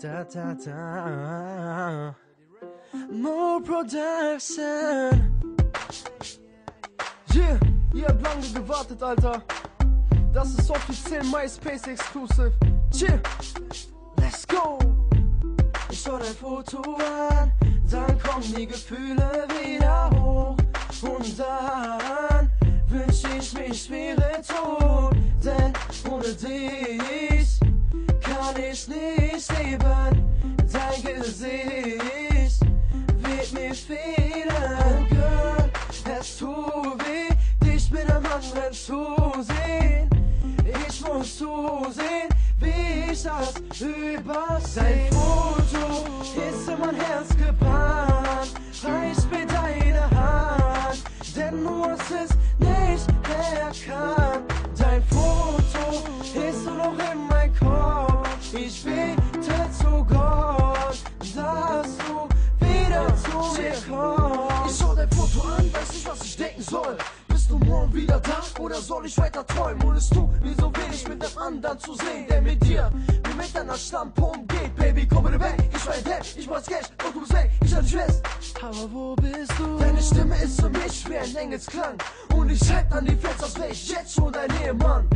da da da. More Production. Yeah, ihr habt lange gewartet, Alter. Das ist offiziell MySpace Exclusive. Chill, let's go. Ich schau dein Foto an, dann kommen die Gefühle wieder hoch. Und dann wünsch ich mich wäre tot, denn ohne dich kann ich nicht leben. Dein Gesicht wird mir fehlen. Oh Girl, es tut weh, dich mit einem anderen zu sehen. Ich muss zusehen, wie ich das übersehe. Dein Foto ist in mein Herz gebrannt, reicht mir deine Hand, denn du hast es nicht erkannt. Dein Foto ist nur noch in mein Kopf. Ich bete Ich schau dein Foto an, weiß nicht, was ich denken soll. Bist du morgen wieder da oder soll ich weiter träumen? Und es tut mir so wenig mit dem anderen zu sehen, der mit dir wie mit deiner Schlampe umgeht. Baby, komm bitte weg, ich war Depp, ich mach's Cash und du bist weg, ich hatte fest. Aber wo bist du? Deine Stimme ist für mich wie ein Engelsklang. Und ich hätte an die Fels, als wär ich jetzt schon dein Ehemann.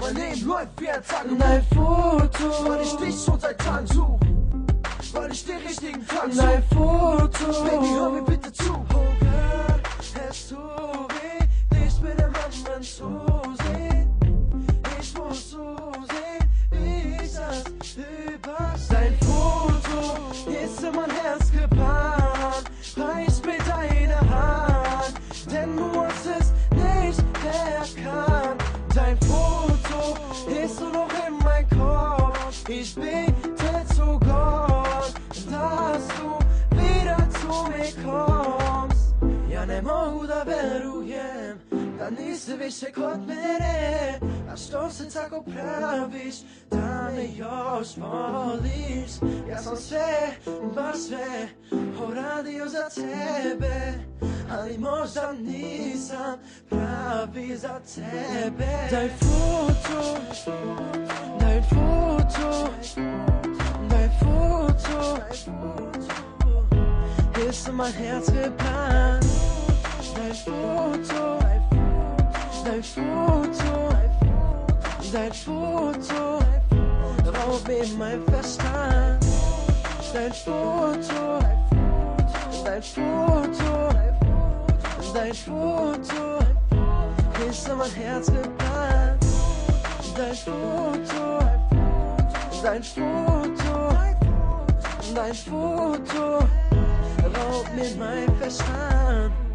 Mein Leben läuft wie ein Tagebuch, Dein Foto, weil ich dich schon seit Tagen such. Weil ich den richtigen Tag dein such. Foto. Sehen. Ich muss zusehen, wie ich das übersehe. Dein Foto ist in mein Herz gebrannt, reicht mir deine Hand, denn du hast es nicht erkannt. Dein Foto ist nur noch in mein Kopf. Ich bete zu Gott, dass du wieder zu mir kommst. Ja ne mogu da verujem Da nisi više kod mene A što se tako praviš Da me još voliš Ja sam sve, baš sve Uradio za tebe Ali možda nisam pravi za tebe Daj foto. Daj foto. Daj foto ist in mein Herz gebrannt. Dein Foto, dein Foto, dein Foto, raubt mir mein Verstand. Dein Foto, dein Foto, dein Foto, ist in mein Herz gebrannt. Dein Foto, dein Foto, dein Foto, raubt mir mein Verstand.